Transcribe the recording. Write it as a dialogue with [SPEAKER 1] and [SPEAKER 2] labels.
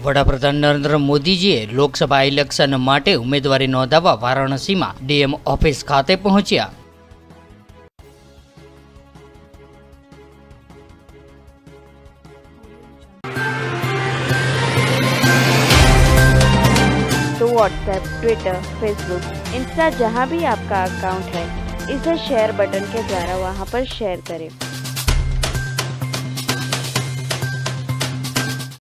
[SPEAKER 1] વડાપ્રધાન નરેન્દ્ર મોદીજીએ લોકસભા ઇલેક્શન માટે ઉમેદવારી નોંધાવવા વારાણસીમાં ડીએમ ઓફિસ ખાતે પહોંચ્યા
[SPEAKER 2] तो व्हाट्सएप ट्विटर फेसबुक इंस्टा जहाँ भी आपका अकाउंट है इसे शेयर बटन के द्वारा वहाँ पर शेयर करें